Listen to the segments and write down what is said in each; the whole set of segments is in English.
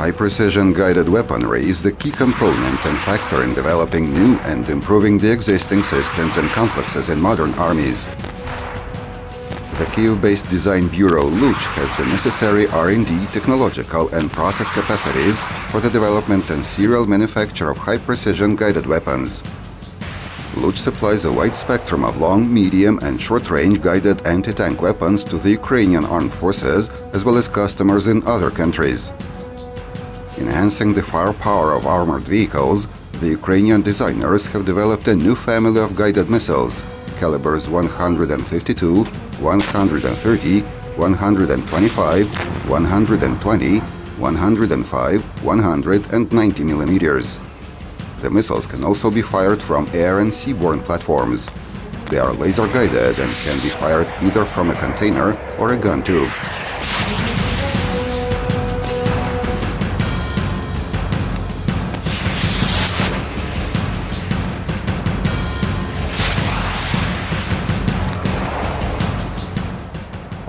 High-precision guided weaponry is the key component and factor in developing new and improving the existing systems and complexes in modern armies. The Kyiv-based design bureau Luch has the necessary R&D, technological and process capacities for the development and serial manufacture of high-precision guided weapons. Luch supplies a wide spectrum of long, medium and short-range guided anti-tank weapons to the Ukrainian armed forces as well as customers in other countries. Enhancing the firepower of armored vehicles, the Ukrainian designers have developed a new family of guided missiles, calibers 152, 130, 125, 120, 105, 190 millimeters. The missiles can also be fired from air and seaborne platforms. They are laser guided and can be fired either from a container or a gun tube.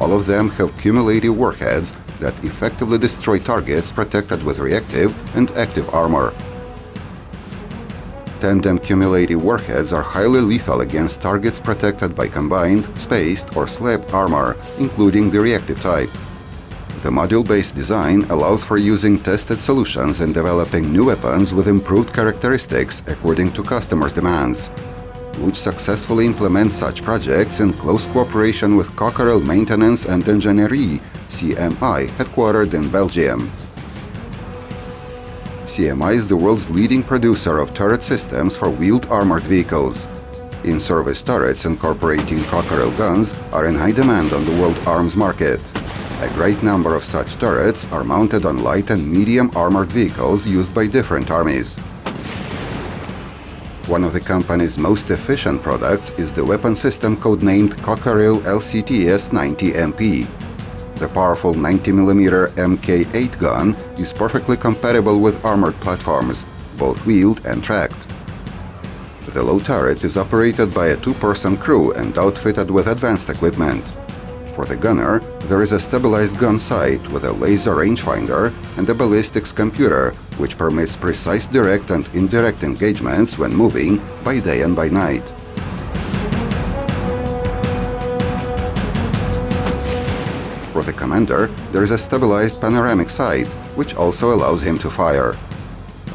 All of them have cumulative warheads that effectively destroy targets protected with reactive and active armor. Tandem cumulative warheads are highly lethal against targets protected by combined, spaced or slab armor, including the reactive type. The module-based design allows for using tested solutions and developing new weapons with improved characteristics according to customers' demands. Luch successfully implements such projects in close cooperation with Cockerill Maintenance and Engineering CMI, headquartered in Belgium. CMI is the world's leading producer of turret systems for wheeled armored vehicles. In-service turrets incorporating Cockerill guns are in high demand on the world arms market. A great number of such turrets are mounted on light and medium armored vehicles used by different armies. One of the company's most efficient products is the weapon system codenamed Cockerill LCTS-90MP. The powerful 90mm Mk8 gun is perfectly compatible with armored platforms, both wheeled and tracked. The low turret is operated by a two-person crew and outfitted with advanced equipment. For the gunner, there is a stabilized gun sight with a laser rangefinder and a ballistics computer, which permits precise direct and indirect engagements when moving by day and by night. For the commander, there is a stabilized panoramic sight, which also allows him to fire.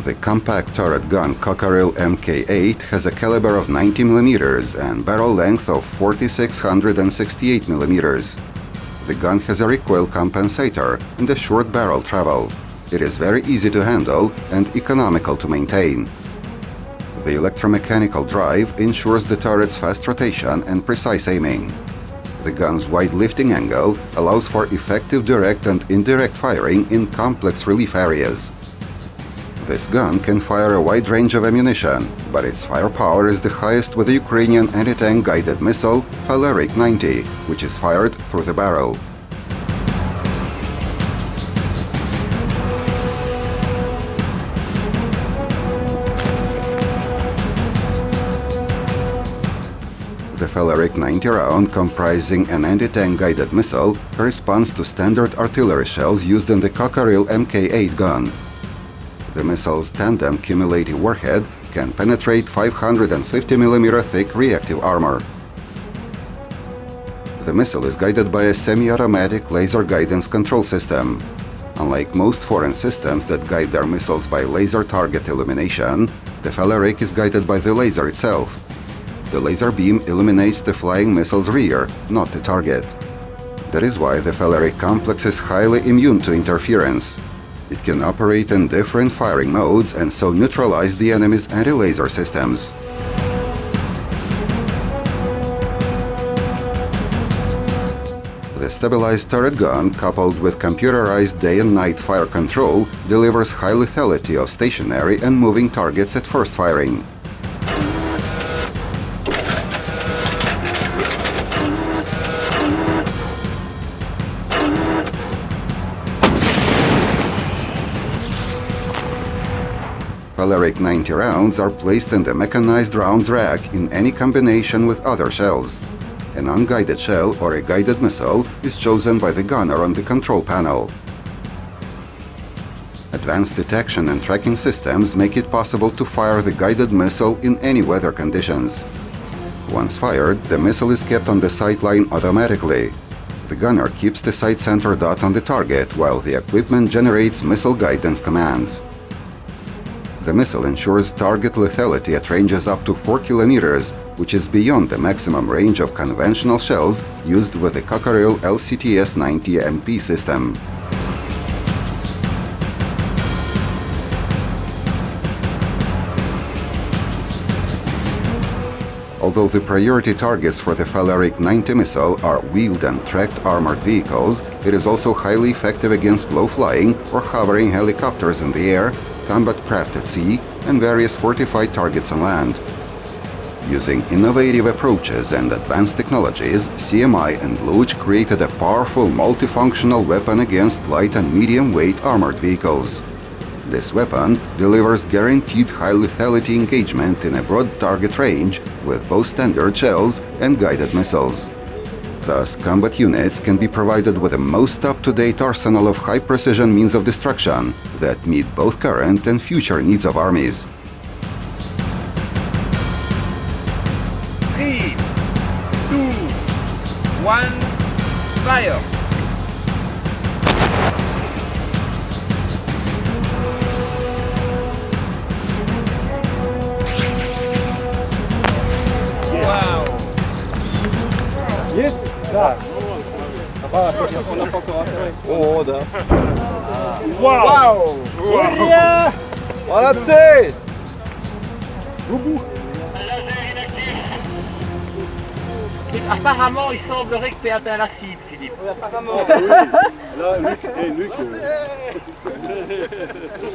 The compact turret gun Cockerill Mk8 has a caliber of 90 mm and barrel length of 4668 mm. The gun has a recoil compensator and a short barrel travel. It is very easy to handle and economical to maintain. The electromechanical drive ensures the turret's fast rotation and precise aiming. The gun's wide lifting angle allows for effective direct and indirect firing in complex relief areas. This gun can fire a wide range of ammunition, but its firepower is the highest with the Ukrainian anti-tank guided missile Falarick 90, which is fired through the barrel. The Falarick 90 round, comprising an anti-tank guided missile, corresponds to standard artillery shells used in the Cockerill Mk8 gun. The missile's tandem cumulative warhead can penetrate 550 mm thick reactive armor. The missile is guided by a semi-automatic laser guidance control system. Unlike most foreign systems that guide their missiles by laser target illumination, the Falarick is guided by the laser itself. The laser beam illuminates the flying missile's rear, not the target. That is why the Falarick complex is highly immune to interference. It can operate in different firing modes and so neutralize the enemy's anti-laser systems. The stabilized turret gun, coupled with computerized day and night fire control, delivers high lethality of stationary and moving targets at first firing. Falarick 90 rounds are placed in the mechanized rounds rack in any combination with other shells. An unguided shell or a guided missile is chosen by the gunner on the control panel. Advanced detection and tracking systems make it possible to fire the guided missile in any weather conditions. Once fired, the missile is kept on the sight line automatically. The gunner keeps the sight center dot on the target while the equipment generates missile guidance commands. The missile ensures target lethality at ranges up to 4 kilometers, which is beyond the maximum range of conventional shells used with the Cockerill LCTS-90 MP system. Although the priority targets for the Falarick 90 missile are wheeled and tracked armored vehicles, it is also highly effective against low-flying or hovering helicopters in the air, combat craft at sea, and various fortified targets on land. Using innovative approaches and advanced technologies, CMI and Luch created a powerful multifunctional weapon against light and medium-weight armored vehicles. This weapon delivers guaranteed high lethality engagement in a broad target range with both standard shells and guided missiles. Thus, combat units can be provided with the most up-to-date arsenal of high-precision means of destruction that meet both current and future needs of armies. Three, two, one, fire! Tak. Dawała proszę, ona pokołatała. O, da. Wow! Wow! Kurwa! Malacy! Boubou Apparemment, il semblerait que tu aies atteint la cible, Philippe. Oui, apparemment. Oui. Là, Luc, eh, Luc. Euh...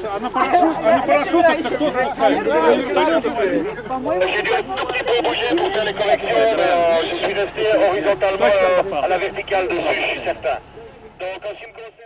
А на парашют- а на парашютах-то кто спускается? На вертолетах? J'ai dû un tout petit peu bouger pour faire les corrections, mais euh, je suis resté horizontalement euh, à la verticale dessus, je suis certain. Donc en ce qui me concerne...